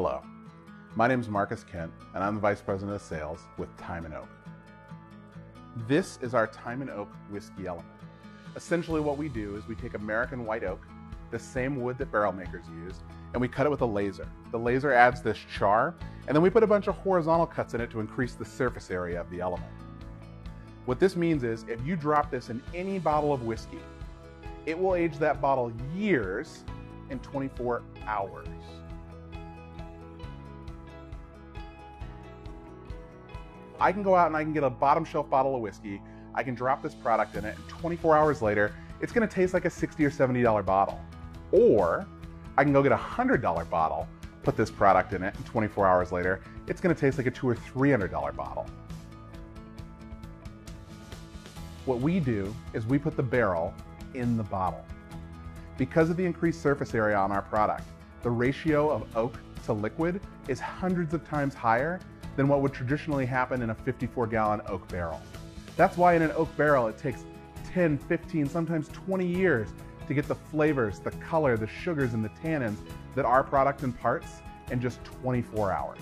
Hello, my name is Marcus Kent, and I'm the Vice President of Sales with Time and Oak. This is our Time and Oak whiskey element. Essentially, what we do is we take American white oak, the same wood that barrel makers use, and we cut it with a laser. The laser adds this char, and then we put a bunch of horizontal cuts in it to increase the surface area of the element. What this means is if you drop this in any bottle of whiskey, it will age that bottle years in 24 hours. I can go out and I can get a bottom shelf bottle of whiskey. I can drop this product in it, and 24 hours later, it's gonna taste like a 60 or $70 bottle. Or I can go get a $100 bottle, put this product in it, and 24 hours later, it's gonna taste like a two or $300 bottle. What we do is we put the barrel in the bottle. Because of the increased surface area on our product, the ratio of oak to liquid is hundreds of times higher than what would traditionally happen in a 54 gallon oak barrel. That's why in an oak barrel it takes 10, 15, sometimes 20 years to get the flavors, the color, the sugars, and the tannins that our product imparts in just 24 hours.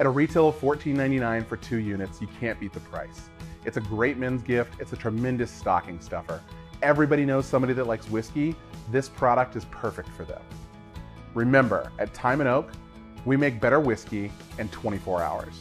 At a retail of $14.99 for two units, you can't beat the price. It's a great men's gift, it's a tremendous stocking stuffer. Everybody knows somebody that likes whiskey. This product is perfect for them. Remember, at Time and Oak, we make better whiskey in 24 hours.